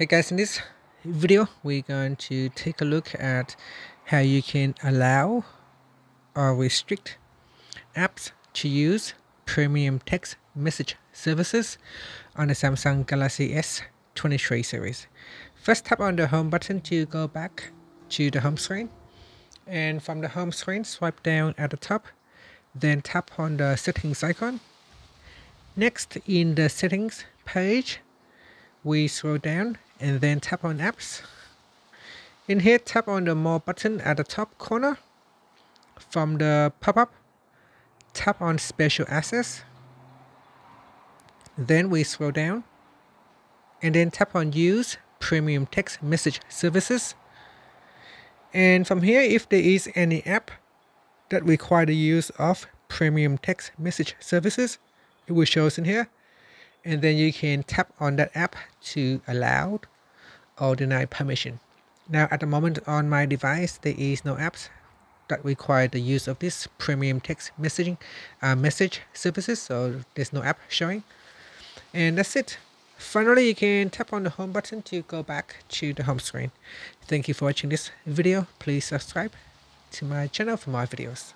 Hey guys, in this video, we're going to take a look at how you can allow or restrict apps to use premium text message services on the Samsung Galaxy S23 series. First tap on the home button to go back to the home screen. And from the home screen, swipe down at the top, then tap on the settings icon. Next, in the settings page, we scroll down and then tap on apps. In here, tap on the more button at the top corner. From the pop-up, tap on special access. Then we scroll down and then tap on use premium text message services. And from here, if there is any app that require the use of premium text message services, it will show us in here and then you can tap on that app to allow or deny permission. Now at the moment on my device there is no apps that require the use of this premium text messaging uh, message services so there's no app showing and that's it. Finally you can tap on the home button to go back to the home screen. Thank you for watching this video. Please subscribe to my channel for more videos.